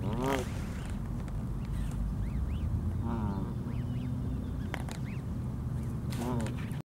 Oh,